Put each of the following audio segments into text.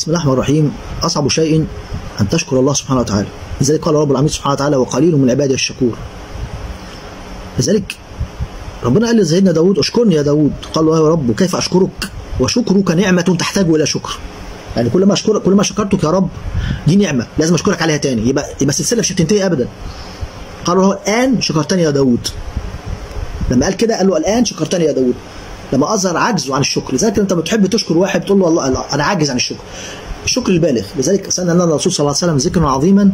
بسم الله الرحمن الرحيم. أصعب شيء أن تشكر الله سبحانه وتعالى. لذلك قال رب العالمين سبحانه وتعالى وقليل من عبادي الشكور. لذلك ربنا قال لسيدنا داود اشكرني يا داود. قال له يا رب كيف أشكرك؟ وشكرك نعمة تحتاج إلى شكر. يعني كل ما أشكر كل ما شكرتك يا رب دي نعمة لازم أشكرك عليها تاني. يبقى يبقى السلسلة مش هتنتهي أبدا. قال له الآن شكرتني يا داود. لما قال كده قال له الآن شكرتني يا داود. لما أظهر عجزه عن الشكر لذلك أنت بتحب تشكر واحد تقول له الله, الله أنا عاجز عن الشكر. الشكر البالغ. لذلك سألنا لنا الرسول صلى الله عليه وسلم ذكرا عظيما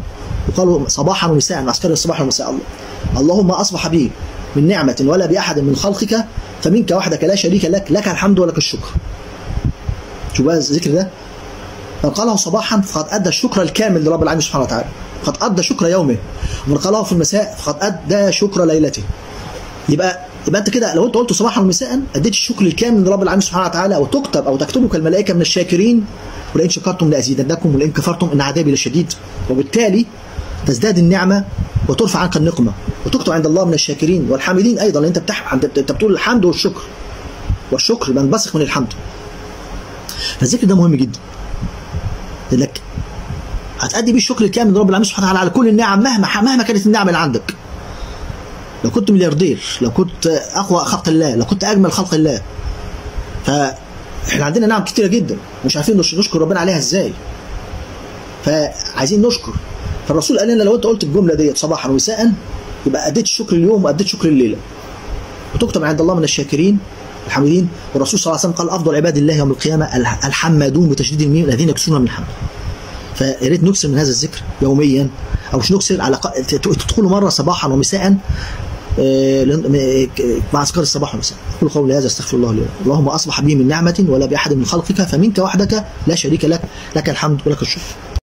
وقالوا صباحا ومساء عسكري الصباح والمساء. الله اللهم أصبح بي من نعمة ولا بأحد من خلقك فمنك وحدك لا شريك لك لك الحمد ولك الشكر. شوف بقى الذكر ده. من قاله صباحا فقد أدى الشكر الكامل لرب العالمين سبحانه وتعالى. فقد أدى شكر يومه. ومن قاله في المساء فقد أدى شكر ليلته. يبقى يبقى انت كده لو انت قلت صباحا ومساء اديت الشكر الكامل لرب العالمين سبحانه وتعالى أو تكتب أو تكتبك الملائكه من الشاكرين ولئن شكرتم لأزيدنكم ولئن كفرتم إن عذابي لشديد. وبالتالي تزداد النعمة وترفع عنك النقمة وتكتب عند الله من الشاكرين والحامدين أيضا لأن أنت بتح... أنت بتقول الحمد والشكر. والشكر بنبثق من الحمد. فالذكر ده مهم جدا. لأنك هتأدي بيه الشكر الكامل لرب العالمين سبحانه وتعالى على كل النعم مهما مهما كانت النعم اللي عندك. لو كنت ملياردير لو كنت أقوى خلق الله لو كنت أجمل خلق الله. فاحنا عندنا نعم كتيرة جدا مش عارفين نشكر ربنا عليها إزاي. فعايزين نشكر. فالرسول قال لنا لو أنت قلت الجملة ديت صباحا ومساء يبقى أديت الشكر اليوم وأديت شكر الليلة. وتكتب عند الله من الشاكرين الحامدين والرسول صلى الله عليه وسلم قال أفضل عباد الله يوم القيامة الحمادون بتشديد الميم الذين يكسرون من الحمد. فيا ريت نكسر من هذا الذكر يوميا أو مش نكسر على تدخلوا مرة صباحا ومساء مع أذكار الصباح والمساء. أقول قولي هذا أستغفر الله لي اللهم أصبح بي من نعمة ولا بأحد من خلقك فمنك وحدك لا شريك لك. لك الحمد ولك الشكر.